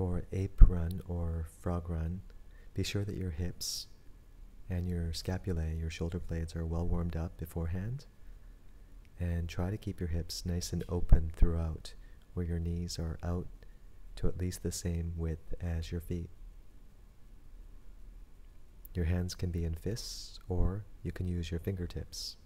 For ape run or frog run, be sure that your hips and your scapulae, your shoulder blades, are well warmed up beforehand. And try to keep your hips nice and open throughout, where your knees are out to at least the same width as your feet. Your hands can be in fists, or you can use your fingertips.